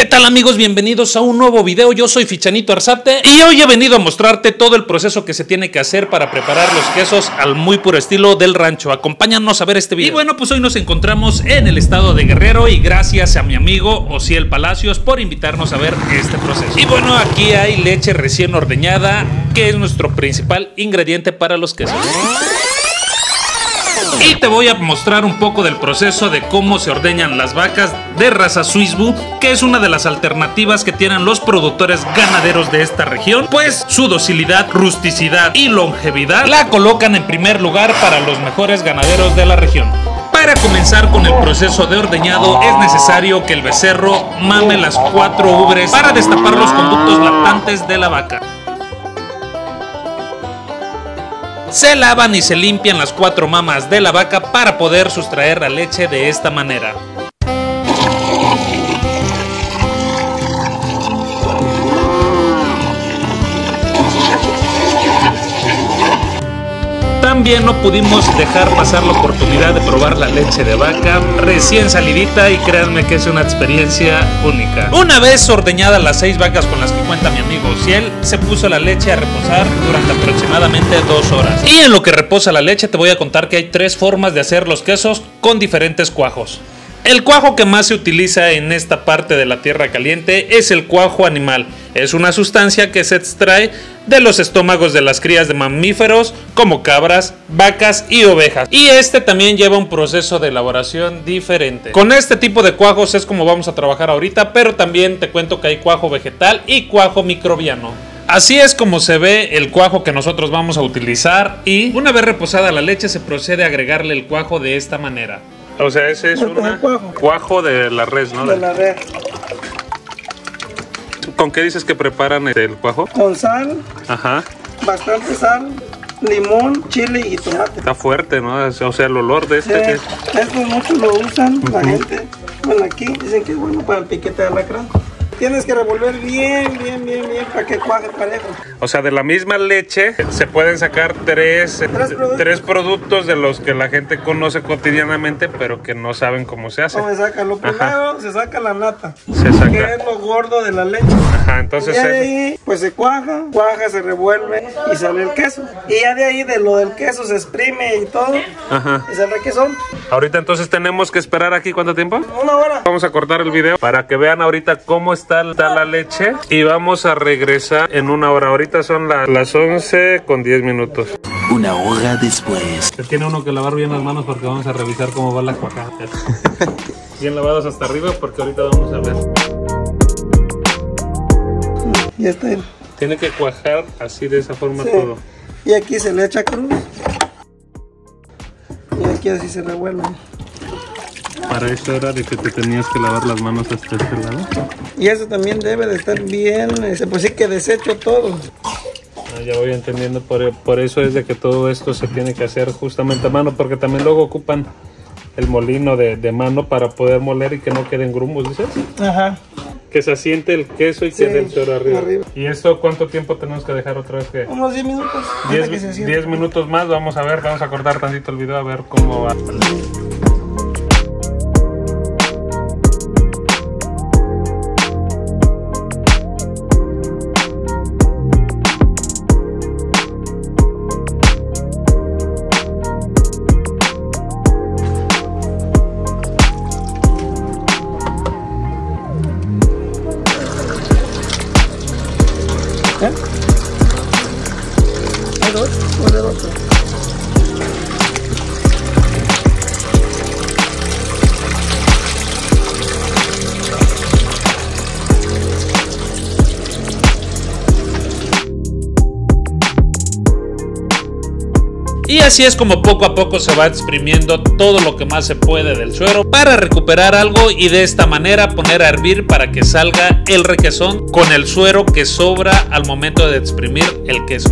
¿Qué tal amigos? Bienvenidos a un nuevo video. Yo soy Fichanito Arzate y hoy he venido a mostrarte todo el proceso que se tiene que hacer para preparar los quesos al muy puro estilo del rancho. Acompáñanos a ver este video. Y bueno, pues hoy nos encontramos en el estado de Guerrero y gracias a mi amigo Ociel Palacios por invitarnos a ver este proceso. Y bueno, aquí hay leche recién ordeñada, que es nuestro principal ingrediente para los quesos. Y te voy a mostrar un poco del proceso de cómo se ordeñan las vacas de raza Swissbu, que es una de las alternativas que tienen los productores ganaderos de esta región, pues su docilidad, rusticidad y longevidad la colocan en primer lugar para los mejores ganaderos de la región. Para comenzar con el proceso de ordeñado es necesario que el becerro mame las cuatro ubres para destapar los conductos lactantes de la vaca. Se lavan y se limpian las cuatro mamas de la vaca para poder sustraer la leche de esta manera. También no pudimos dejar pasar la oportunidad de probar la leche de vaca recién salidita y créanme que es una experiencia única. Una vez ordeñadas las seis vacas con las que cuenta mi amigo Ciel, se puso la leche a reposar durante aproximadamente dos horas. Y en lo que reposa la leche te voy a contar que hay tres formas de hacer los quesos con diferentes cuajos. El cuajo que más se utiliza en esta parte de la tierra caliente es el cuajo animal. Es una sustancia que se extrae de los estómagos de las crías de mamíferos como cabras, vacas y ovejas. Y este también lleva un proceso de elaboración diferente. Con este tipo de cuajos es como vamos a trabajar ahorita, pero también te cuento que hay cuajo vegetal y cuajo microbiano. Así es como se ve el cuajo que nosotros vamos a utilizar y una vez reposada la leche se procede a agregarle el cuajo de esta manera. O sea, ese es un cuajo. cuajo de la res, ¿no? De la red. ¿Con qué dices que preparan el cuajo? Con sal, Ajá. bastante sal, limón, chile y tomate. Está fuerte, ¿no? O sea, el olor de Sí, este que esto muchos lo usan, la gente. Bueno, aquí dicen que es bueno para el piquete de alacrán. Tienes que revolver bien, bien, bien, bien para que cuaje parejo. O sea, de la misma leche se pueden sacar tres, eh, Tres productos. tres productos de los que la gente conoce cotidianamente, pero que no saben cómo se hace. ¿Cómo se saca? Lo primero se saca la nata, Se que saca. es lo gordo de la leche. Ajá, entonces ya de es- ahí, pues se cuaja, cuaja, se revuelve y sale el queso. Y ya de ahí, de lo del queso, se exprime y todo, Ajá. y sale el quesón. Ahorita entonces tenemos que esperar aquí cuánto tiempo? Una hora. Vamos a cortar el video para que vean ahorita cómo está, está la leche y vamos a regresar en una hora. Ahorita son la- las 11 con 10 minutos. Una hora después. Se tiene uno que lavar bien las manos porque vamos a revisar cómo va la cuajada. bien lavados hasta arriba porque ahorita vamos a ver. Y este, Tiene que cuajar así de esa forma Sí. todo. y aquí se le echa cruz. Y aquí así se revuelve. Para eso era de que te tenías que lavar las manos hasta este lado. Y eso también debe de estar bien, este, pues sí que desecho todo. Ah, ya voy entendiendo, por, por eso es de que todo esto se tiene que hacer justamente a mano, porque también luego ocupan el molino de, de mano para poder moler y que no queden grumos, ¿dices? Ajá. Que se asiente el queso y Sí, quede el chorro arriba. arriba. ¿Y esto cuánto tiempo tenemos que dejar otra vez que? Unos 10 minutos. hasta 10 que se asiente. 10 minutos más, vamos a ver, vamos a cortar tantito el video a ver cómo va. Así es como poco a poco se va exprimiendo todo lo que más se puede del suero para recuperar algo y de esta manera poner a hervir para que salga el requesón con el suero que sobra al momento de exprimir el queso.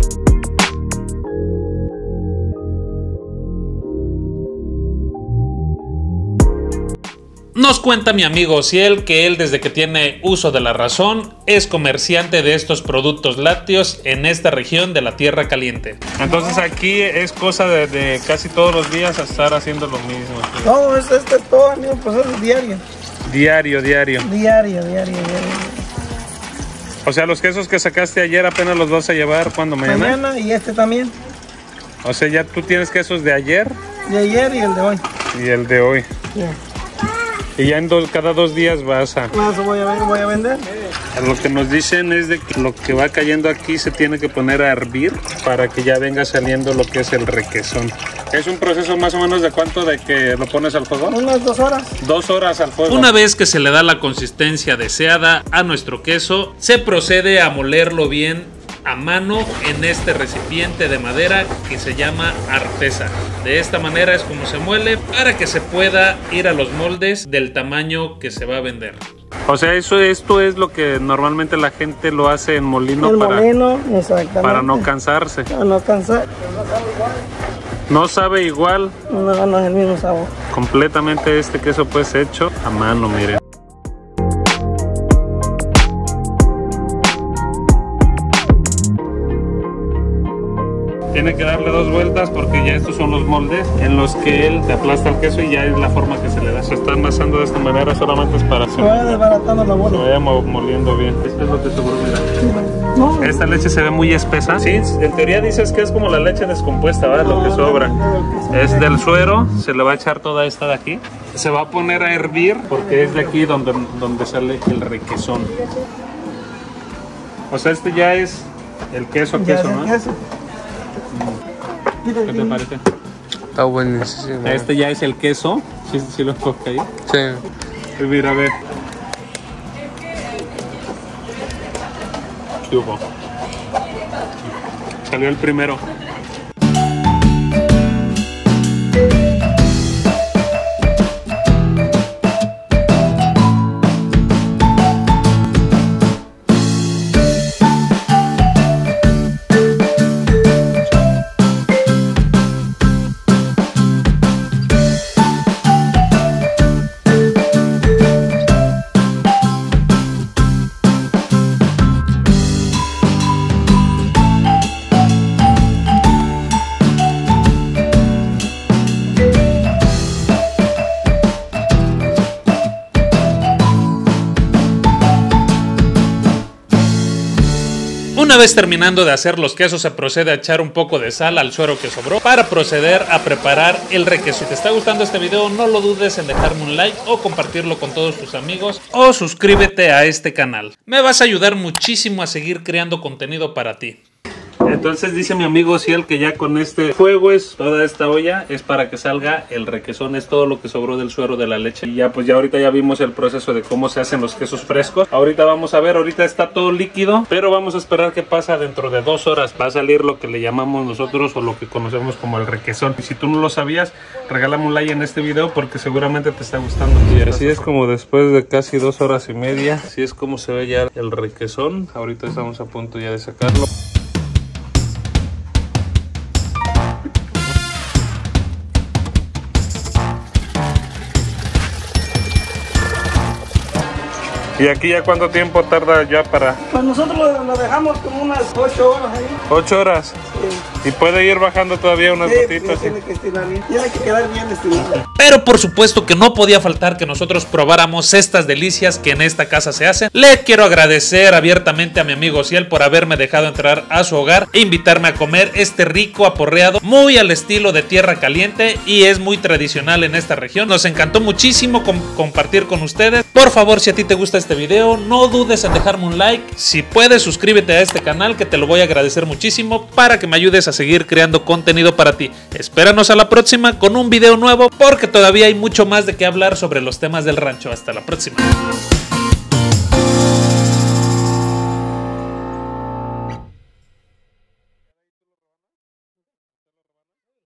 Nos cuenta mi amigo Ciel que él desde que tiene uso de la razón es comerciante de estos productos lácteos en esta región de la Tierra Caliente. Entonces aquí es cosa de, de casi todos los días estar haciendo lo mismo. No, es este es todo, amigo, pues es diario. Diario, diario. Diario, diario, diario. O sea, los quesos que sacaste ayer apenas los vas a llevar cuando mañana. Mañana y este también. O sea, ya tú tienes quesos de ayer De ayer y el de hoy. y el de hoy. Ya. Y ya en dos, cada dos días vas a... Voy a, ver, voy a vender. Lo que nos dicen es de que lo que va cayendo aquí se tiene que poner a hervir para que ya venga saliendo lo que es el requesón. Es un proceso más o menos de cuánto de que lo pones al fuego. Unas dos horas. Dos horas al fuego. Una vez que se le da la consistencia deseada a nuestro queso, se procede a molerlo bien a mano en este recipiente de madera que se llama artesa. De esta manera es como se muele para que se pueda ir a los moldes del tamaño que se va a vender. O sea, eso esto es lo que normalmente la gente lo hace en molino el para, molino, exactamente. para no cansarse. Para no cansar. No sabe igual No, no es el mismo sabor. completamente este queso pues hecho a mano, miren. Tiene que darle dos vueltas porque ya estos son los moldes en los que él te aplasta el queso y ya es la forma que se le da. Se está amasando de esta manera solamente es para que Se vaya desbaratando la se bola. vaya mo- moliendo bien. Esto es lo que seguro, mira. No, Esta leche se ve muy espesa. Sí, en teoría dices que es como la leche descompuesta, ¿verdad? Lo que sobra. Es del suero, se le va a echar toda esta de aquí. Se va a poner a hervir porque es de aquí donde, donde sale el requesón. O sea, este ya es el queso, queso, ¿no? queso. ¿Qué te parece? Está buenísimo. Este ya es el queso. Sí, sí lo toca ahí. Sí. Y mira, a ver. ¿Qué hubo? Salió el primero. Una vez terminando de hacer los quesos, se procede a echar un poco de sal al suero que sobró para proceder a preparar el requesón. Si te está gustando este video, no lo dudes en dejarme un like o compartirlo con todos tus amigos o suscríbete a este canal. Me vas a ayudar muchísimo a seguir creando contenido para ti. Entonces dice mi amigo Ciel que ya con este fuego es toda esta olla es para que salga el requesón, es todo lo que sobró del suero de la leche. Y ya pues ya ahorita ya vimos el proceso de cómo se hacen los quesos frescos. Ahorita vamos a ver, ahorita está todo líquido, pero vamos a esperar que pasa dentro de dos horas. Va a salir lo que le llamamos nosotros o lo que conocemos como el requesón. Y si tú no lo sabías, regálame un like en este video porque seguramente te está gustando. Y así es como después de casi dos horas y media, así es como se ve ya el requesón. Ahorita estamos a punto ya de sacarlo. ¿Y aquí ya cuánto tiempo tarda ya para? Pues nosotros lo, lo dejamos como unas 8 horas ahí. Ocho horas. Y puede ir bajando todavía unas Sí, gotitas. sí, tiene que estirar bien. Tiene que quedar bien estirado. Pero por supuesto que no podía faltar que nosotros probáramos estas delicias que en esta casa se hacen. Le quiero agradecer abiertamente a mi amigo Ciel por haberme dejado entrar a su hogar e invitarme a comer este rico aporreado muy al estilo de tierra caliente y es muy tradicional en esta región. Nos encantó muchísimo com- compartir con ustedes. Por favor, si a ti te gusta este video, no dudes en dejarme un like. Si puedes, suscríbete a este canal que te lo voy a agradecer muchísimo para que me ayudes a seguir creando contenido para ti. Espéranos a la próxima con un video nuevo porque todavía hay mucho más de qué hablar sobre los temas del rancho. Hasta la próxima.